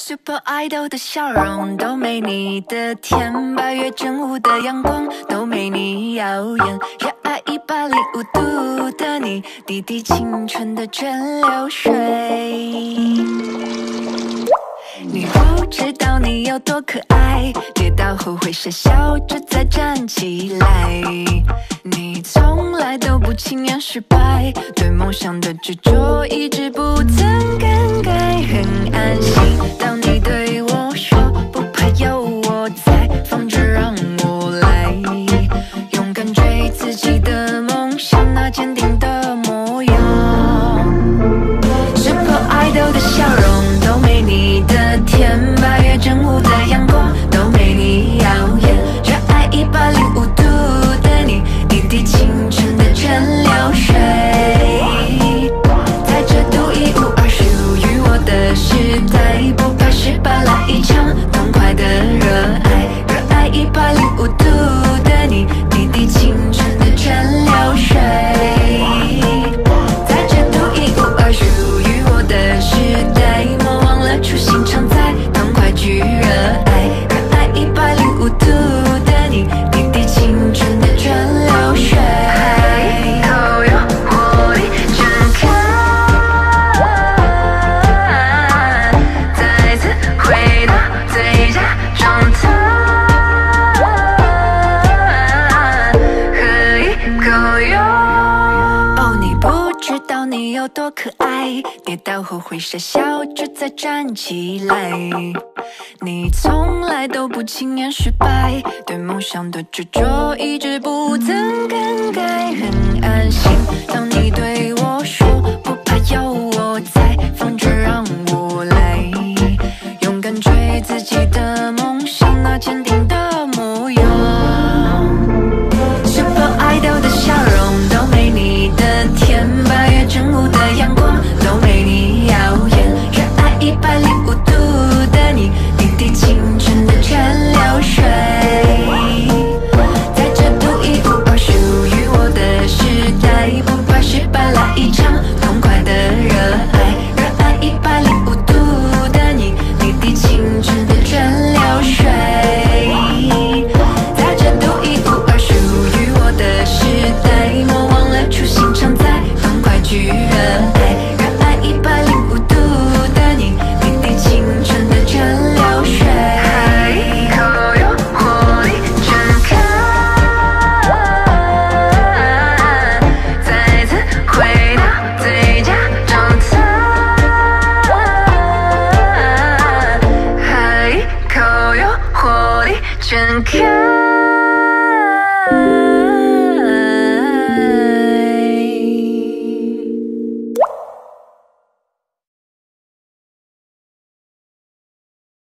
super idol 的笑容都没你的甜八月正午的阳光都没你耀眼热爱一百零五度的你滴滴清纯的蒸馏水。知道你有多可爱跌倒后会傻笑着再站起来。你从来都不轻言失败对梦想的执着一直不曾更改很安心当你对我说不怕有我在放着让我来。勇敢追自己有。哦，你不知道你有多可爱，跌倒后会傻笑着再站起来。你从来都不轻言失败，对梦想的执着一直不曾更改。很安心，当你对我。come